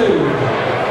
Brasil!